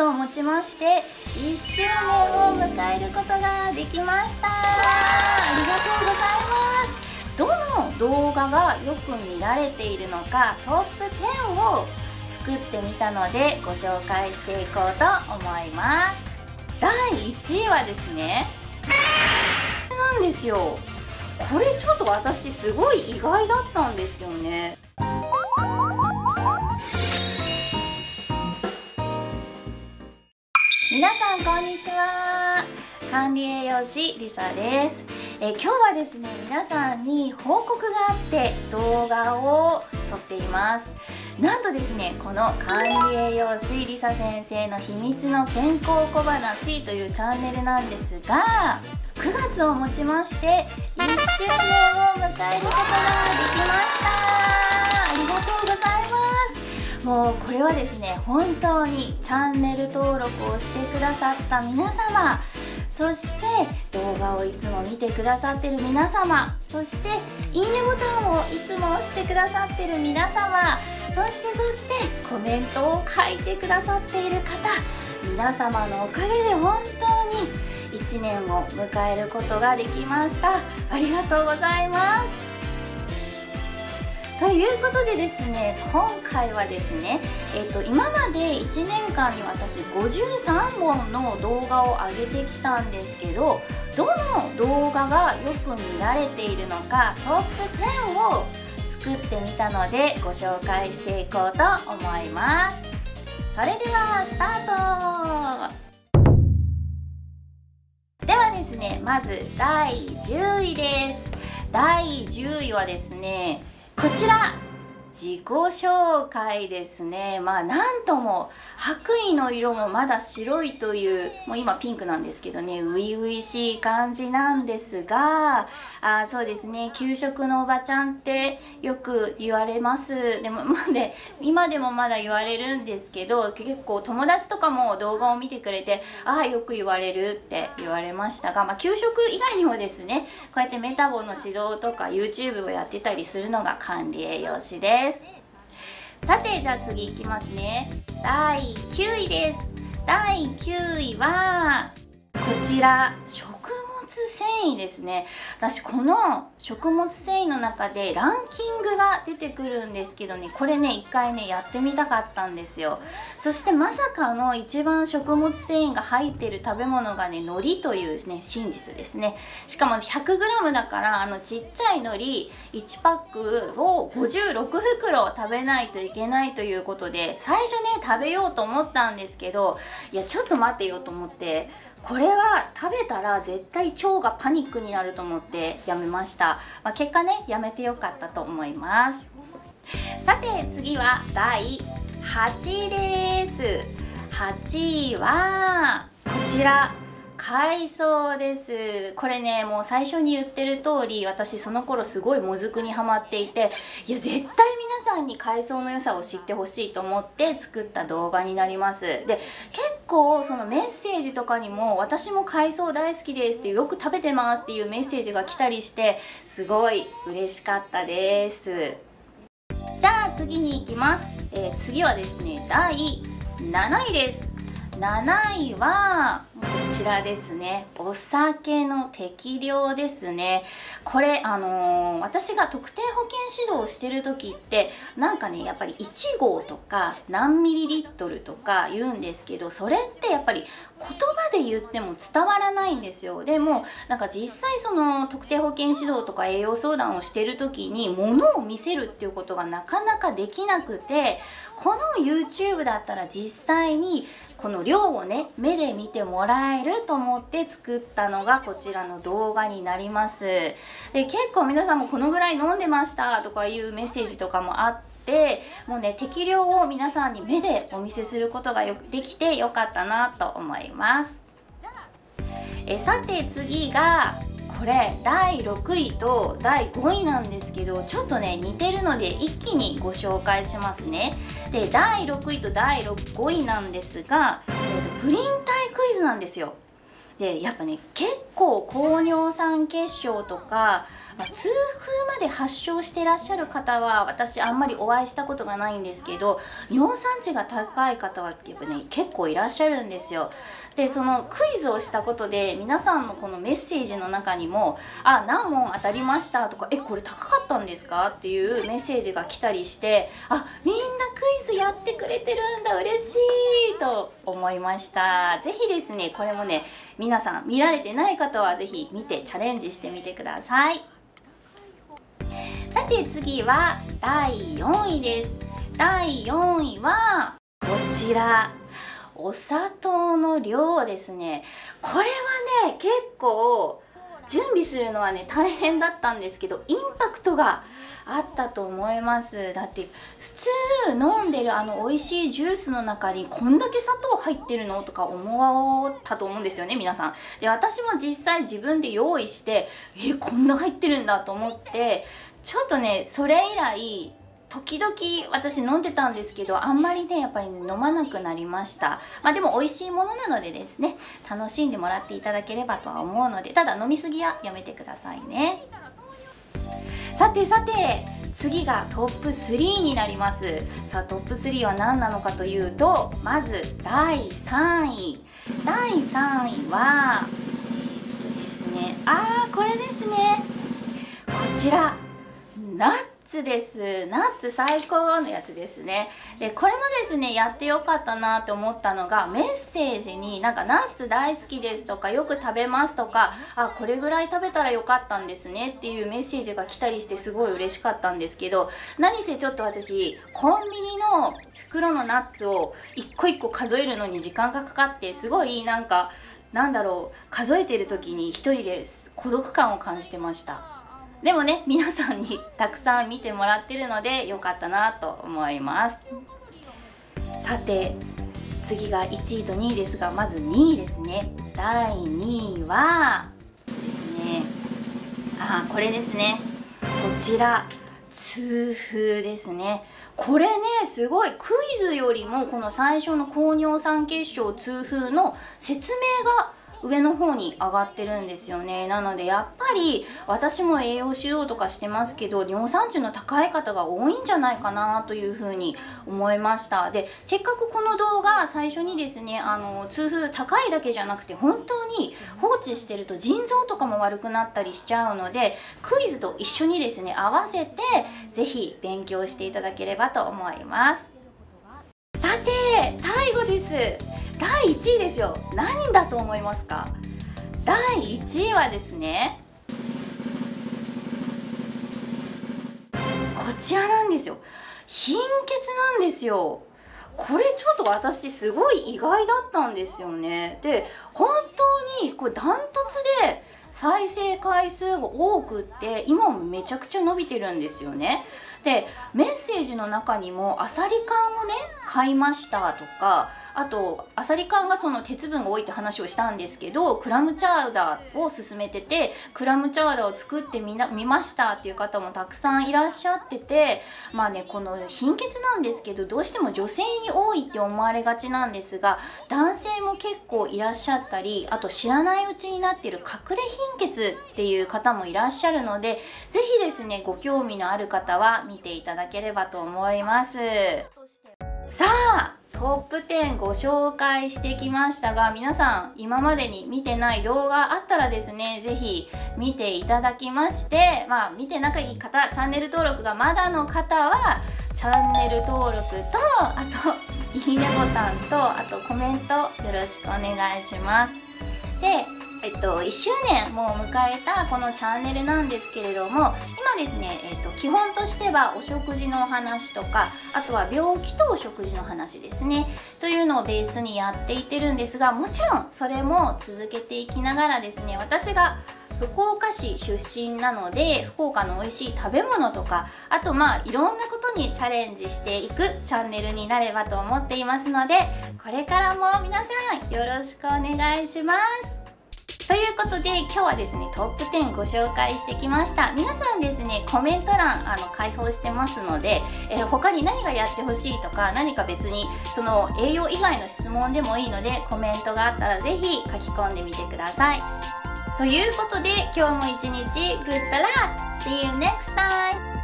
をもちまして1周年を迎えることができました。ありがとうございます。どの動画がよく見られているのかトップ10を作ってみたのでご紹介していこうと思います。第1位はですねなんですよ。これちょっと私すごい意外だったんですよね。皆さんこんにちは。管理栄養士りさです。え今日はですね皆さんに報告があって動画を撮っています。なんとですねこの管理栄養士りさ先生の秘密の健康小話というチャンネルなんですが9月をもちまして1周年を迎えることができました。もうこれはですね本当にチャンネル登録をしてくださった皆様そして動画をいつも見てくださってる皆様そしていいねボタンをいつも押してくださってる皆様そしてそしてコメントを書いてくださっている方皆様のおかげで本当に1年を迎えることができました。ありがとうございます。ということでですね今回はですね、えーと、今まで1年間に私53本の動画を上げてきたんですけどどの動画がよく見られているのかトップ10を作ってみたのでご紹介していこうと思います。それではスタート。ではですねまず第10位です。第10位はですねこちら。自己紹介ですね。まあなんとも白衣の色もまだ白いというもう今ピンクなんですけどね。初々しい感じなんですがあそうですね。給食のおばちゃんってよく言われます。でも まあね今でもまだ言われるんですけど結構友達とかも動画を見てくれてああよく言われるって言われましたが、まあ、給食以外にもですねこうやってメタボの指導とか YouTube をやってたりするのが管理栄養士ですさてじゃあ次いきますね。第9位です。第9位はこちら。食繊維ですね。私この食物繊維の中でランキングが出てくるんですけどね。これね一回ねやってみたかったんですよ。そしてまさかの一番食物繊維が入ってる食べ物がね海苔というね真実ですね。しかも 100g だからあのちっちゃい海苔1パックを56袋食べないといけないということで最初ね食べようと思ったんですけどいやちょっと待ってよと思ってこれは食べたら絶対腸がパニックになると思ってやめました、まあ、結果ねやめてよかったと思います。さて次は第8位です。8位はこちら海藻です。これねもう最初に言ってる通り私その頃すごいもずくにはまっていていや絶対皆さんに海藻の良さを知ってほしいと思って作った動画になります。で結構そのメッセージとかにも私も海藻大好きですってよく食べてますっていうメッセージが来たりしてすごい嬉しかったです。じゃあ次に行きます、えー、次はですね第7位です。7位はちらですね。お酒の適量ですね。これあのー、私が特定保険指導をしてる時ってなんかねやっぱり1号とか何ミリリットルとか言うんですけどそれってやっぱり言葉で言っても伝わらないんですよ。でもなんか実際その特定保険指導とか栄養相談をしてる時に物を見せるっていうことがなかなかできなくてこの YouTube だったら実際にこの量をね目で見てもらえると思って作ったのがこちらの動画になりますで結構皆さんもこのぐらい飲んでましたとかいうメッセージとかもあってもうね適量を皆さんに目でお見せすることがよできてよかったなと思います。えさて次がこれ第6位と第5位なんですけどちょっとね似てるので一気にご紹介しますね。で第6位と第5位なんですが、プリン体クイズなんですよ。でやっぱね結構高尿酸血症とか、まあ、痛風まで発症してらっしゃる方は私あんまりお会いしたことがないんですけど尿酸値が高い方はやっぱね結構いらっしゃるんですよ。でそのクイズをしたことで皆さんのこのメッセージの中にも「あ何問当たりました」とか「えこれ高かったんですか?」っていうメッセージが来たりしてあみんイズやってくれてるんだ嬉しいと思いました。是非ですねこれもね皆さん見られてない方は是非見てチャレンジしてみてください。さて次は第4位です。第4位はこちら。お砂糖の量ですね。これはね結構準備するのはね大変だったんですけどインパクトがあったと思います。だって普通飲んでるあの美味しいジュースの中にこんだけ砂糖入ってるのとか思ったと思うんですよね皆さん。で私も実際自分で用意してえこんな入ってるんだと思ってちょっとねそれ以来時々私飲んでたんですけどあんまりねやっぱり、飲まなくなりました。まあでも美味しいものなのでですね楽しんでもらっていただければとは思うのでただ飲みすぎはやめてくださいね。さてさて次がトップ3になります。さあトップ3は何なのかというとまず第3位。第3位はえっとですねあーこれですね。こちら。ナッツです。ナッツ最高のやつですね。でこれもですねやってよかったなって思ったのがメッセージになんかナッツ大好きですとかよく食べますとかあこれぐらい食べたらよかったんですねっていうメッセージが来たりしてすごい嬉しかったんですけど何せちょっと私コンビニの袋のナッツを一個一個数えるのに時間がかかってすごいなんかなんだろう数えてる時に一人で孤独感を感じてましたでもね皆さんにたくさん見てもらってるのでよかったなと思います。さて次が1位と2位ですがまず2位ですね。第2位はですねあこれですね。こちら痛風ですね。これねすごいクイズよりもこの最初の高尿酸血症痛風の説明が上の方に上がってるんですよね。なのでやっぱり私も栄養指導とかしてますけど尿酸値の高い方が多いんじゃないかなというふうに思いました。でせっかくこの動画最初にですねあの痛風高いだけじゃなくて本当に放置してると腎臓とかも悪くなったりしちゃうのでクイズと一緒にですね合わせて是非勉強していただければと思います。さて最後です。第1位ですよ。何だと思いますか？第1位はですねこちらなんですよ。貧血なんですよ。これちょっと私すごい意外だったんですよね。で本当にこれダントツで再生回数が多くって今もめちゃくちゃ伸びてるんですよね。でメッセージの中にもアサリ缶をね買いましたとかあとアサリ缶がその鉄分が多いって話をしたんですけどクラムチャウダーを勧めててクラムチャウダーを作ってみな見ましたっていう方もたくさんいらっしゃっててまあねこの貧血なんですけどどうしても女性に多いって思われがちなんですが男性も結構いらっしゃったりあと知らないうちになってる隠れ貧貧血っていう方もいらっしゃるので是非ですねご興味のある方は見ていただければと思います。さあトップ10ご紹介してきましたが皆さん今までに見てない動画あったらですね是非見ていただきましてまあ見てない方チャンネル登録がまだの方はチャンネル登録とあといいねボタンとあとコメントよろしくお願いします。でえっと、1周年も迎えたこのチャンネルなんですけれども今ですね、えっと、基本としてはお食事のお話とかあとは病気とお食事の話ですね。というのをベースにやっていってるんですがもちろんそれも続けていきながらですね私が福岡市出身なので福岡の美味しい食べ物とかあとまあいろんなことにチャレンジしていくチャンネルになればと思っていますのでこれからも皆さんよろしくお願いします。ということで今日はですねトップ10ご紹介してきました。皆さんですねコメント欄あの開放してますので、えー、他に何がやってほしいとか何か別にその栄養以外の質問でもいいのでコメントがあったら是非書き込んでみてください。ということで今日も一日グッドラッ See you next time!